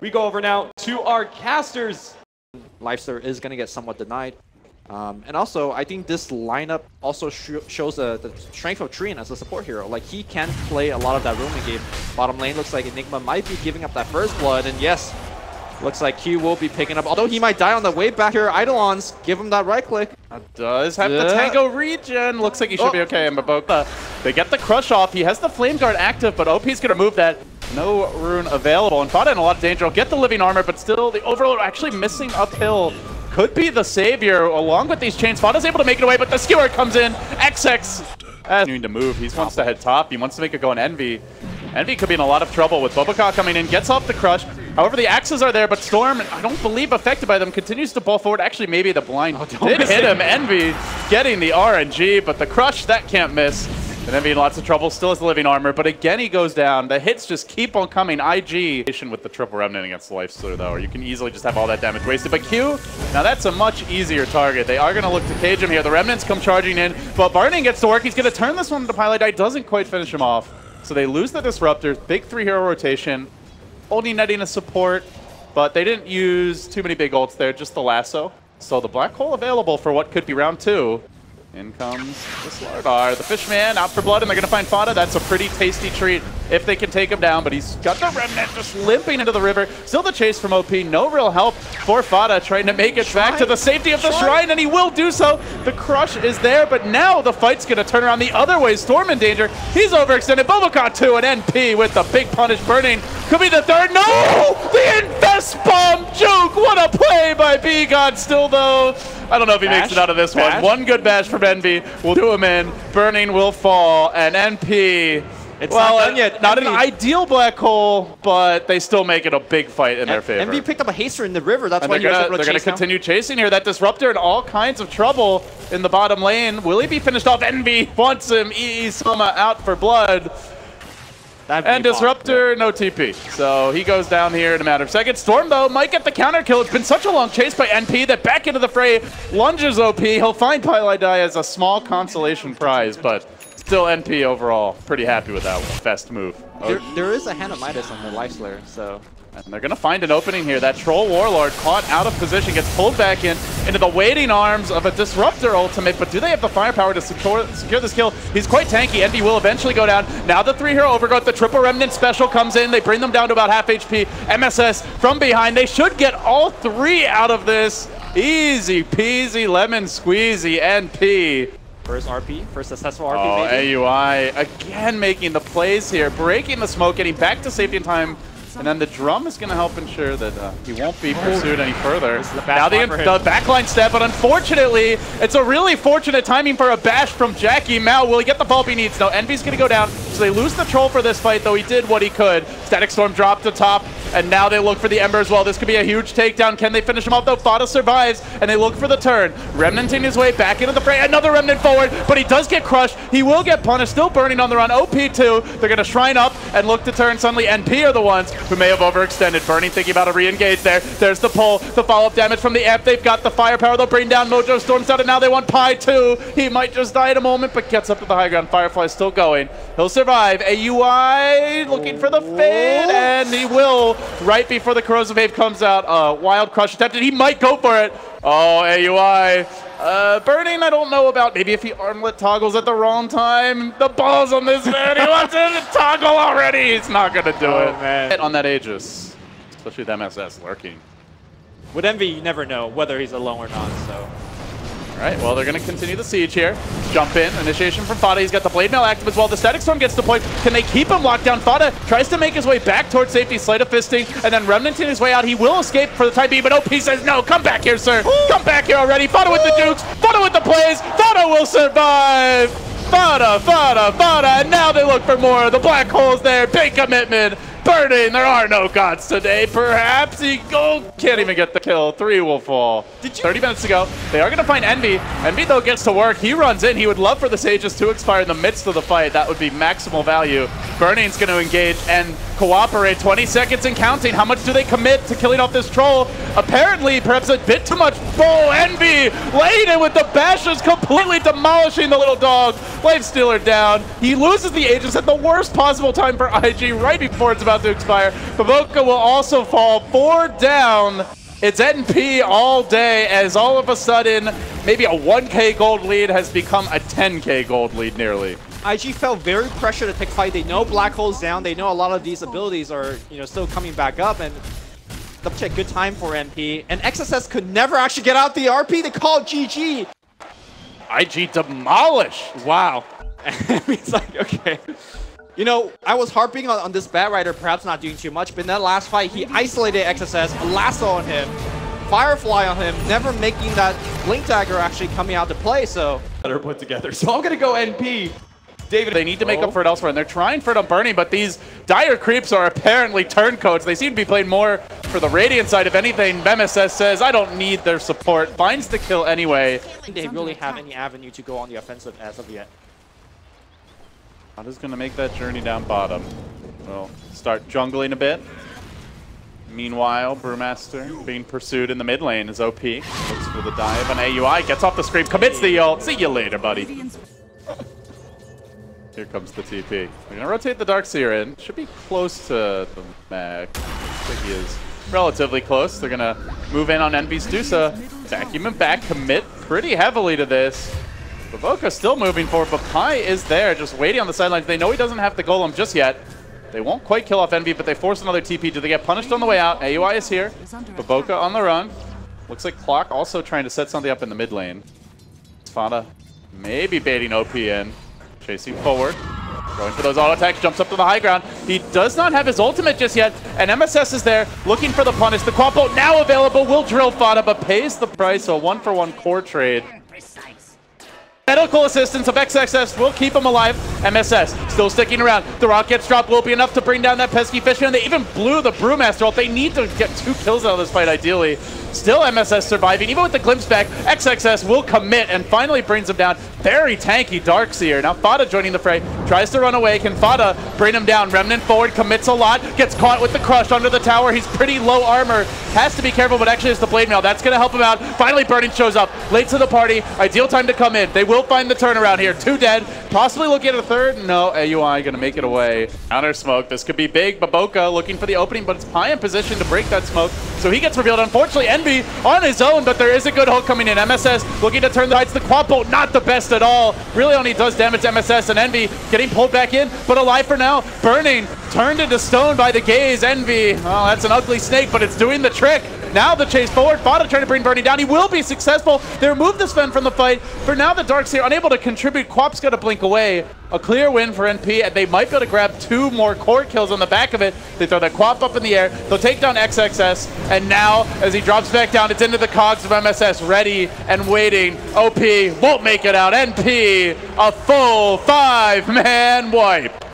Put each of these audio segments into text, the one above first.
We go over now to our casters. Lifester is going to get somewhat denied. Um, and also, I think this lineup also sh shows the, the strength of Treant as a support hero. Like, he can play a lot of that roaming game. Bottom lane looks like Enigma might be giving up that first blood, and yes, looks like Q will be picking up. Although he might die on the way back here, Eidolons give him that right click. That does have Yeah. the Tango regen. Looks like he should Oh. be okay. And BoBoKa, they get the crush off. He has the Flame Guard active, but OP's going to move that. No rune available. And Fata in a lot of danger. Will get the living armor, but still the Overload actually missing uphill. Could be the savior along with these chains. Fata's able to make it away, but the skewer comes in. XX continuing to move. He wants to head top. He wants to make it go on Envy. Envy could be in a lot of trouble with BoBoKa coming in, gets off the crush. However, the axes are there, but Storm, I don't believe affected by them, continues to ball forward. Actually, maybe the blind oh, did miss hit it. him. Envy getting the RNG, but the crush, that can't miss. And Envy in lots of trouble, still has the living armor, but again he goes down. The hits just keep on coming. IG with the triple remnant against the life though, or you can easily just have all that damage wasted. But Q, now that's a much easier target. They are going to look to cage him here. The remnants come charging in, but Barney gets to work. He's going to turn this one into pieliedie, doesn't quite finish him off. So they lose the Disruptors, big three hero rotation, only netting a support, but they didn't use too many big ults there, just the lasso. So the black hole available for what could be round two. In comes the Slardar, the Fishman out for blood, and they're going to find Fata. That's a pretty tasty treat if they can take him down, but he's got the Remnant just limping into the river. Still the chase from OP, no real help for Fata trying to make it back to the safety of the shrine, and he will do so. The crush is there, but now the fight's going to turn around the other way. Storm in danger. He's overextended. Bobocott 2 and NP with the big punish burning. Could be the third. No! The Invest Bomb Juke! What a play by B God still, though. I don't know if he makes it out of this Bash? one. One good bash from Envy will do him in. Burning will fall, and NP. It's well, not uh, done yet. Not an ideal black hole, but they still make it a big fight in their favor. Envy picked up a haster in the river. That's And why they're gonna, to they're gonna continue chasing here. That disruptor in all kinds of trouble in the bottom lane. Will he be finished off? Envy wants him. EE sama out for blood. That'd And bomb. Disruptor, no TP. So he goes down here in a matter of seconds. Storm, though, might get the counter kill. It's been such a long chase by NP that back into the fray lunges OP. He'll find pieliedie as a small consolation prize, but still NP overall. Pretty happy with that one. Best move. There, there is a hand of Midas on the Life Stealer, so And they're going to find an opening here. That Troll Warlord caught out of position, gets pulled back in into the waiting arms of a Disruptor ultimate. But do they have the firepower to secure, secure this kill? He's quite tanky. Envy will eventually go down. Now the three hero overgrowth, the triple remnant special comes in. They bring them down to about half HP. MSS from behind. They should get all three out of this. Easy peasy lemon squeezy NP. first RP, first successful RP Oh, maybe. AUI again making the plays here, breaking the smoke, getting back to safety in time. And then the drum is going to help ensure that uh, he won't be pursued any further. the now the, backline the backline step, but unfortunately, it's a really fortunate timing for a bash from Jackie Mao. Will he get the pulp he needs? No, Envy's going to go down, so they lose the troll for this fight, though he did what he could. Static Storm dropped to top, and now they look for the Ember as well. This could be a huge takedown. Can they finish him off, though? Fata survives, and they look for the turn. Remnanting his way back into the fray. Another Remnant forward, but he does get crushed. He will get punished, still burning on the run. OP2, they're going to shrine up and look to turn. Suddenly, NP are the ones who may have overextended. Burning thinking about a re-engage there. There's the pull, the follow-up damage from the F. They've got the firepower. They'll bring down Mojo Storms out, and now they want Pi 2. He might just die in a moment, but gets up to the high ground. Firefly's still going. He'll survive. AUI looking for the fade, and he will right before the corrosive wave comes out. Uh, wild crush attempted. He might go for it. Oh, AUI. Uh, burning, I don't know about. Maybe if he armlet toggles at the wrong time. The ball's on this man. He wants to toggle already. He's not going to do Oh, it. man. On that Aegis, especially with MSS lurking. With Envy, you never know whether he's alone or not, so. All right, well, they're going to continue the siege here. Jump in. Initiation from Fata. He's got the Blade Mail active as well. The Static Storm gets deployed. Can they keep him locked down? Fata tries to make his way back towards safety. Sleight of fisting, and then Remnanting his way out. He will escape for the time being, but OP says, no, come back here, sir. Come back here already. Fata with the dukes. Fata with the plays. Fata will survive. Fata, Fata, Fata, and now they look for more. The black hole's there. Big commitment. Burning. There are no gods today. Perhaps he go. Can't even get the kill. Three will fall. Did you- 30 minutes to go. They are going to find Envy. Envy, though, gets to work. He runs in. He would love for the Sages to expire in the midst of the fight. That would be maximal value. Burning's going to engage and cooperate. 20 seconds and counting. How much do they commit to killing off this troll? Apparently, perhaps a bit too much. Bull Envy laying it with the bashes, completely demolishing the little dog. Life Stealer down. He loses the Aegis at the worst possible time for IG right before it's about about to expire. Baboka will also fall four down. It's NP all day as all of a sudden maybe a 1k gold lead has become a 10k gold lead nearly. IG felt very pressured to take fight. They know Black Hole's down. They know a lot of these abilities are, you know, still coming back up. And double check, good time for NP. And XXS could never actually get out the RP. They call GG. IG demolish. Wow. it's like, okay. You know, I was harping on, on this Batrider perhaps not doing too much, but in that last fight, he isolated XXS, lasso on him, Firefly on him, never making that Blink Dagger actually coming out to play, so... Better put together. So I'm going to go NP. David, they need to make up oh. for it elsewhere, and they're trying for it on Burning, but these dire creeps are apparently turncoats. They seem to be playing more for the Radiant side. If anything, MSS says, I don't need their support. Finds the kill anyway. They really have any avenue to go on the offensive as of yet. Fata's going to make that journey down bottom. We'll start jungling a bit. Meanwhile, Brewmaster being pursued in the mid lane is OP. Looks for the dive on AUI, gets off the screen, commits the ult. See you later, buddy. Here comes the TP. We're to rotate the Darkseer in. Should be close to the mag. Think he is relatively close. They're to move in on Envy's Dusa. Vacuum him back, commit pretty heavily to this. Baboka still moving forward, but Pi is there, just waiting on the sidelines. They know he doesn't have the Golem just yet. They won't quite kill off Envy, but they force another TP. Do they get punished on the way out? AUI is here. Baboka on the run. Looks like Clock also trying to set something up in the mid lane. Fata maybe baiting OP in. Chasing forward. Going for those auto attacks, jumps up to the high ground. He does not have his ultimate just yet, and MSS is there looking for the punish. The quad boat now available will drill Fata, but pays the price, a one for one core trade. Medical assistance of XXS will keep him alive. MSS still sticking around. The rock gets dropped will be enough to bring down that pesky fisherman. They even blew the Brewmaster ult. They need to get two kills out of this fight ideally. Still MSS surviving. Even with the glimpse back, XXS will commit and finally brings him down. Very tanky Darkseer. Now Fata joining the fray. Tries to run away. Can Fata bring him down? Remnant forward, commits a lot. Gets caught with the crush under the tower. He's pretty low armor. Has to be careful, but actually it's the Blade Mail. That's going to help him out. Finally Burning shows up. Late to the party. Ideal time to come in. They will find the turnaround here. Two dead. Possibly looking at a third. No, AUI going to make it away. Counter smoke. This could be big. Baboka looking for the opening, but it's Pi in position to break that smoke. So he gets revealed. Unfortunately, Envy on his own, but there is a good hold coming in. MSS looking to turn the heights. The quad bolt, not the best at all. Really only does damage MSS and Envy getting pulled back in, but alive for now. Burning, turned into stone by the gaze. Envy, oh, that's an ugly snake, but it's doing the trick. Now the chase forward. Fata trying to bring Burning down. He will be successful. They remove the Sven from the fight. For now, the Darkseer unable to contribute. QoP's got to blink away. A clear win for NP, and they might be able to grab two more core kills on the back of it. They throw that Quap up in the air. They'll take down XXS, and now, as he drops back down, it's into the cogs of MSS, ready and waiting. OP won't make it out. NP, a full five-man wipe.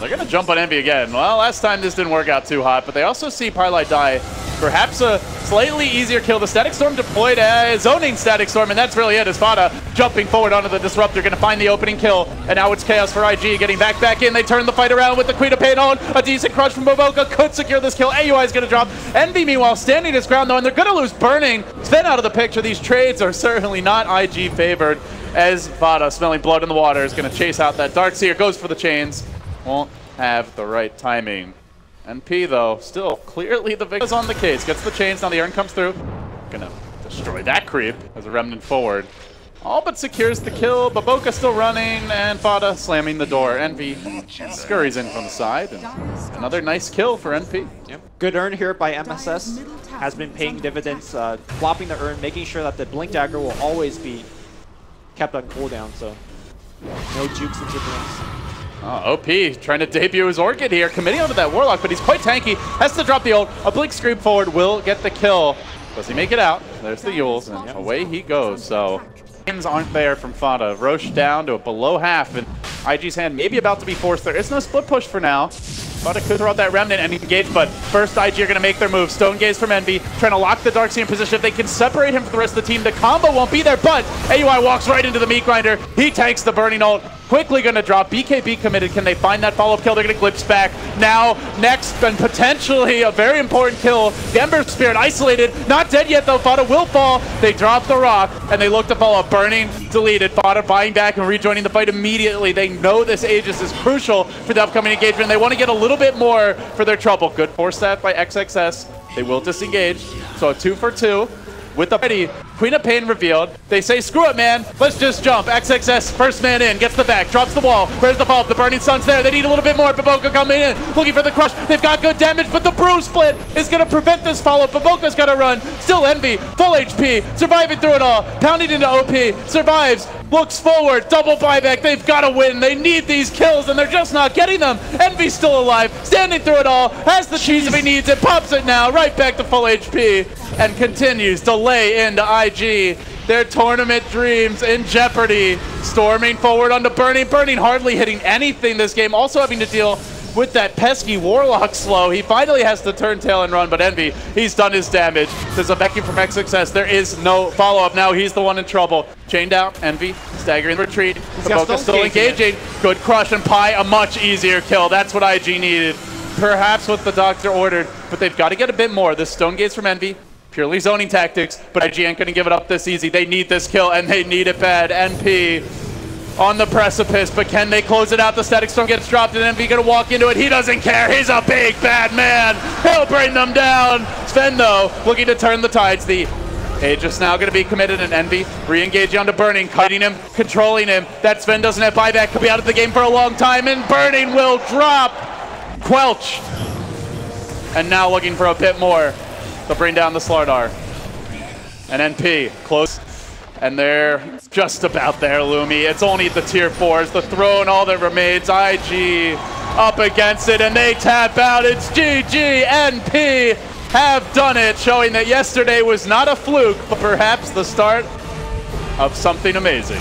They're going to jump on Envy again. Well, last time this didn't work out too hot, but they also see pieliedie. Perhaps a slightly easier kill. The Static Storm deployed as zoning Static Storm, and that's really it. Espada jumping forward onto the Disruptor, going to find the opening kill. And now it's Chaos for IG, getting back back in. They turn the fight around with the Queen of Pain on. A decent crush from Baboka could secure this kill. AUI is going to drop. Envy, meanwhile, standing his ground, though, and they're going to lose Burning. Sven out of the picture. These trades are certainly not IG favored, as Fata, smelling blood in the water, is going to chase out that Darkseer. Goes for the chains. Won't have the right timing. NP, though, still clearly the victim is on the case. Gets the chains, now the urn comes through. Gonna destroy that creep as a remnant forward. All but secures the kill. Baboka still running, and Fata slamming the door. Envy scurries in from the side, and another nice kill for NP. Yep. Good urn here by MSS. Has been paying dividends, uh, flopping the urn, making sure that the Blink Dagger will always be kept on cooldown, so no jukes into blinks. Uh, oh, OP trying to debut his Orchid here, committing onto that Warlock, but he's quite tanky. Has to drop the ult. A Blink Scream forward will get the kill. Does he make it out? There's the Euls, and away he goes. So, wins aren't there from Fata. Rosh down to a below half, and IG's hand maybe about to be forced. There is no split push for now. Fata could throw out that Remnant and engage, but first IG are going to make their move. Stone Gaze from Envy, trying to lock the Darkseer in position. If they can separate him from the rest of the team, the combo won't be there, but AUI walks right into the Meat Grinder. He tanks the Burning ult. Quickly going to drop. BKB committed. Can they find that follow-up kill? They're going to glimpse back. Now, next, and potentially a very important kill. The Ember Spirit isolated. Not dead yet, though. Fata will fall. They drop the rock, and they look to follow up. Burning, deleted. Fata buying back and rejoining the fight immediately. They know this Aegis is crucial for the upcoming engagement. They want to get a little bit more for their trouble. Good force staff by XXS. They will disengage. So a two for two with the ready. Queen of Pain revealed. They say, screw it, man. Let's just jump. XXS, first man in, gets the back, drops the wall. Where's the follow-up? The Burning Sun's there. They need a little bit more. Baboka coming in, looking for the crush. They've got good damage, but the Brew Split is going to prevent this follow-up. Baboka's got to run. Still Envy, full HP, surviving through it all. Pounding into OP, survives, looks forward, double buyback. They've got to win. They need these kills, and they're just not getting them. Envy's still alive, standing through it all, has the cheese if he needs it, pops it now, right back to full HP, and continues to lay into IG. Their tournament dreams in jeopardy. Storming forward onto Burning. Burning hardly hitting anything this game. Also having to deal with that pesky Warlock slow. He finally has to turn tail and run, but Envy, he's done his damage. There's a vacuum from XXS. There is no follow-up. Now he's the one in trouble. Chained out, Envy, staggering retreat. BoBoKa still engaging. Good crush and Pi, a much easier kill. That's what IG needed. Perhaps what the doctor ordered, but they've got to get a bit more. The Stone Gaze from Envy, purely zoning tactics, but IG ain't going to give it up this easy. They need this kill, and they need it bad. NP on the precipice, but can they close it out? The Static Storm gets dropped, and NP to walk into it. He doesn't care. He's a big, bad man. He'll bring them down. Sven, though, looking to turn the tides. The Aegis now going to be committed, and Envy re-engaging onto Burning, cutting him, controlling him. That Sven doesn't have buyback, could be out of the game for a long time, and Burning will drop. Quelch. And now looking for a bit more. They'll bring down the Slardar. And NP, close. And they're just about there, Lumi. It's only the tier fours, the throne, all that remains. IG up against it, and they tap out. It's GG. NP have done it, showing that yesterday was not a fluke, but perhaps the start of something amazing.